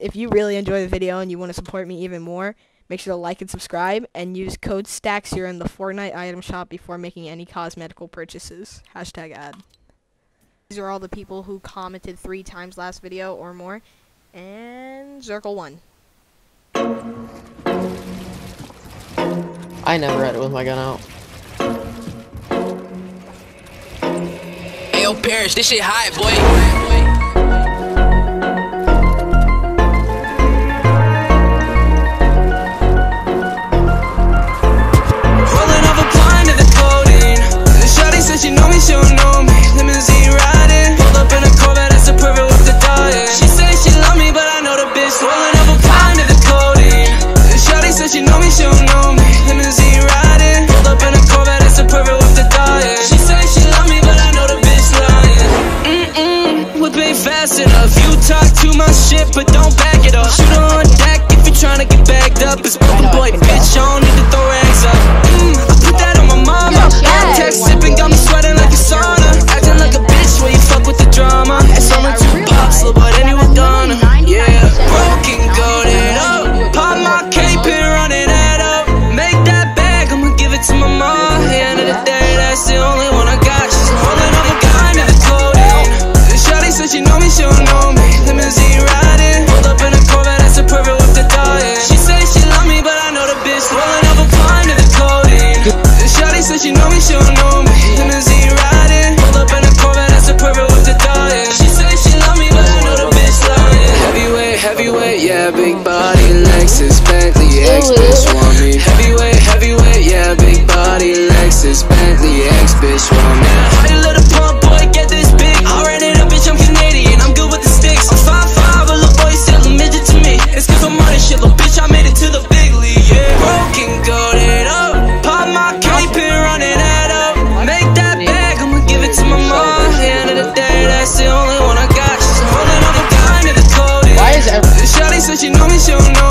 if you really enjoy the video and you want to support me even more, make sure to like and subscribe and use code STACKS here in the Fortnite item shop before making any cosmetical purchases. Hashtag ad. These are all the people who commented three times last video or more. And circle one. I never had it with my gun out. Ayo, Parrish, this shit hot, boy. Fast enough. You talk too much shit, but don't back it up. Shoot her said she know me, she don't know me. Limousine riding, pulled up in a Corvette, that's a perfect with the dying. She say she love me, but I know the bitch rolling up a blind to the codeine. Shawty said she know me, she don't know me. Limousine riding, pulled up in a Corvette, that's a perfect with the dying. She say she love me, but I know the bitch lying. Heavyweight, heavyweight, yeah, big body, Lexus, Bentley, X bitch want me. Heavyweight, heavyweight, yeah, big body, Lexus, Bentley, X bitch want me. said she know me, she don't know.